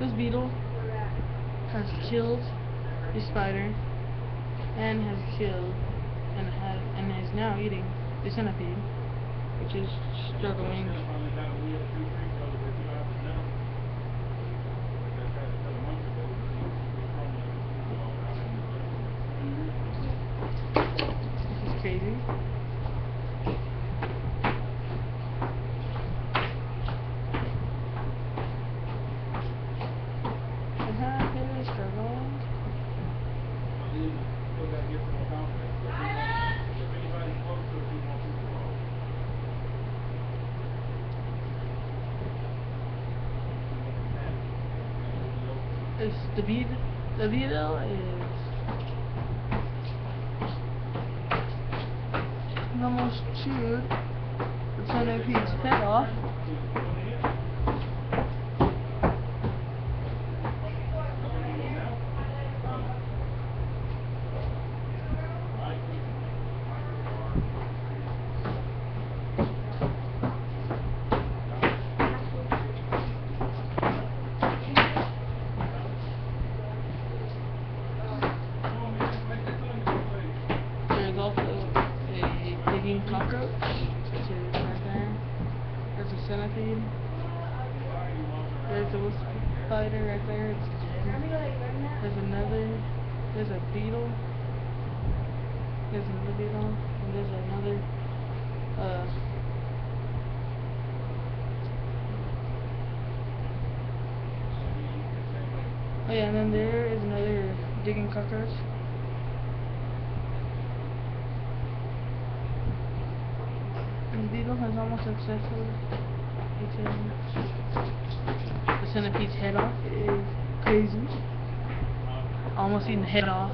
This beetle has killed the spider and has killed and has and is now eating the centipede, which is struggling. This is crazy. It's the beat the beetle is almost chewed the centipede's head off. There's also a digging cockroach, right there. There's a centipede. There's a wisp spider right there. It's. There's another. There's a beetle. There's another beetle. And there's another. Uh. Oh yeah, and then there is another digging cockroach. The beetle has almost successfully eaten the centipede's head off. It is crazy. Almost eaten the head off.